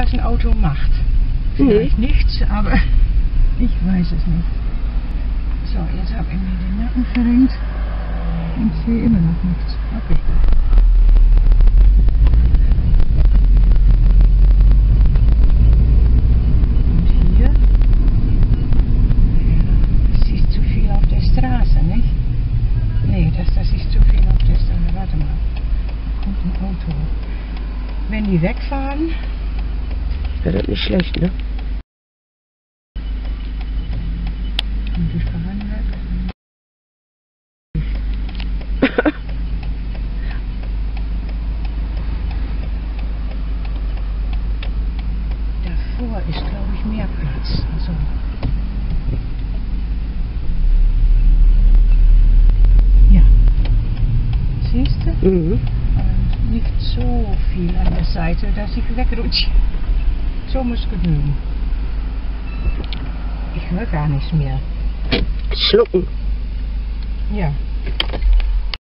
was ein Auto macht. Vielleicht nichts, aber ich weiß es nicht. So, jetzt habe ich mir den Nacken verrenkt und sehe immer noch nichts. Okay. Und hier? Das ist zu viel auf der Straße, nicht? Nee, das, das ist zu viel auf der Straße. Warte mal. Da kommt ein Auto. Wenn die wegfahren, Wäre das nicht schlecht, ne? und die weg. Davor ist, glaube ich, mehr Platz. Also, ja. Siehst du? Mhm. Und nicht so viel an der Seite, dass ich wegrutsche. So muss genügen. Ich höre gar nichts mehr. Schlucken. Ja,